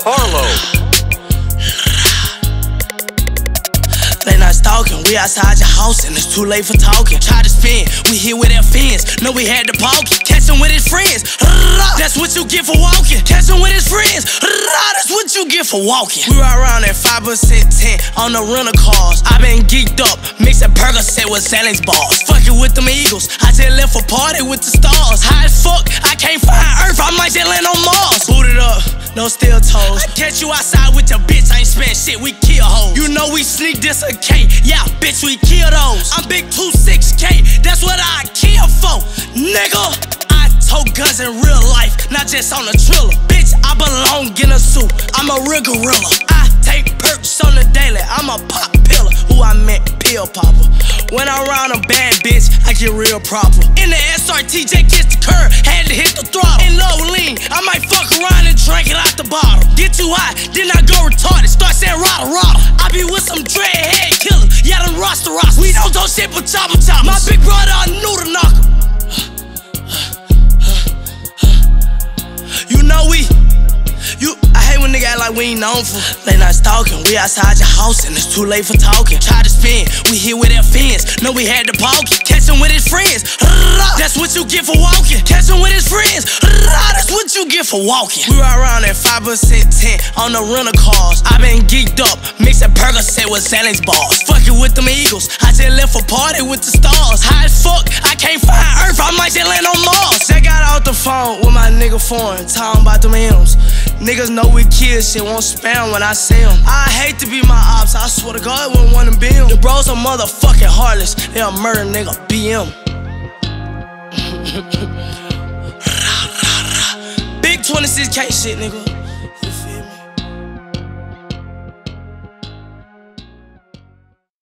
Harlow. They not stalking, we outside your house and it's too late for talking. Try to spin, we here with our fins. No, we had to poke. Catch him with his friends. That's what you get for walking. Catch him with his friends. That's what you get for walking. We ride around at 5% 10 on the rental cars. I been geeked up, mixing Percocet with Sally's balls. Fucking with them Eagles. I just left a party with the stars. High no steel toes. I catch you outside with your bitch, I ain't spend shit. We kill hoes. You know we sneak this a K. Yeah, bitch, we kill those. I'm big 26K, that's what I kill for, nigga. I tote guns in real life, not just on the triller. Bitch, I belong in a suit, I'm a real gorilla. I take perks on the daily, I'm a pop pillar. Who I meant, pill popper. When I'm around a bad bitch, I get real proper. In the SRTJ, kiss the curb, had to hit the throttle. In low lean, I might fuck around and drink it the bottle. Get too high, then I go retarded, start saying rada rada. I be with some dreadhead killers, yeah, them roster roster. We don't do shit but chopper choppers. My big brother, I knew to knock. You know we. You, I hate when nigga act like we ain't known for. They not stalking, we outside your house and it's too late for talking. Try to spin, we here with our fins. No, we had to poke. Catch him with his friends. That's what you get for walking. Catch him with his friends. What you get for walking. We ride around at 5% 10 on the rental cars. I been geeked up, mixing Percocet with Sally's balls. Fucking with them Eagles. I just left a party with the stars. High as fuck, I can't find Earth. I might just land on Mars. They got off the phone with my nigga foreign, talking about them M's. Niggas know we kids, shit won't spam when I see them. I hate to be my ops, I swear to God, wouldn't want to be them. The bros are motherfucking heartless, they a murder nigga, BM. Big 26K shit, nigga.